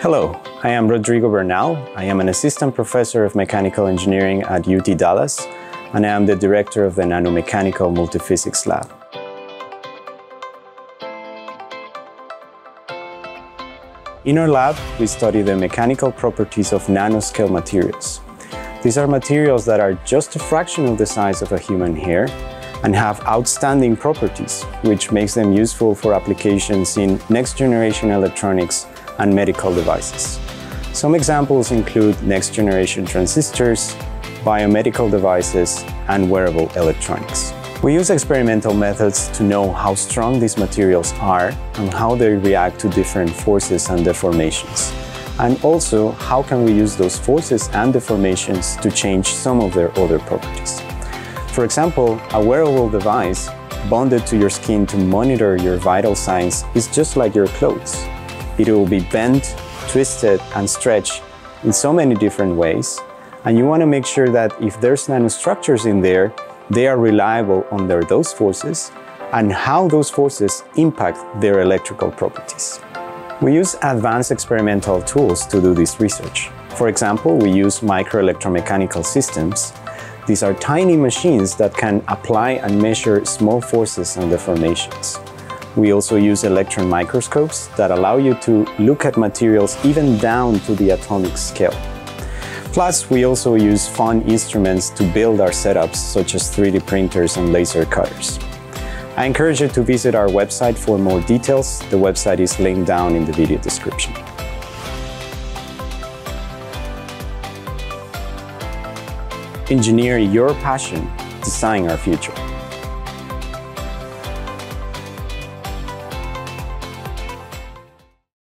Hello, I am Rodrigo Bernal. I am an assistant professor of mechanical engineering at UT Dallas, and I am the director of the Nanomechanical Multiphysics Lab. In our lab, we study the mechanical properties of nanoscale materials. These are materials that are just a fraction of the size of a human hair and have outstanding properties, which makes them useful for applications in next-generation electronics and medical devices. Some examples include next-generation transistors, biomedical devices, and wearable electronics. We use experimental methods to know how strong these materials are and how they react to different forces and deformations. And also, how can we use those forces and deformations to change some of their other properties. For example, a wearable device bonded to your skin to monitor your vital signs is just like your clothes. It will be bent, twisted, and stretched in so many different ways. And you want to make sure that if there's nanostructures in there, they are reliable under those forces and how those forces impact their electrical properties. We use advanced experimental tools to do this research. For example, we use microelectromechanical systems. These are tiny machines that can apply and measure small forces and deformations. We also use electron microscopes that allow you to look at materials even down to the atomic scale. Plus, we also use fun instruments to build our setups, such as 3D printers and laser cutters. I encourage you to visit our website for more details. The website is linked down in the video description. Engineer your passion, design our future.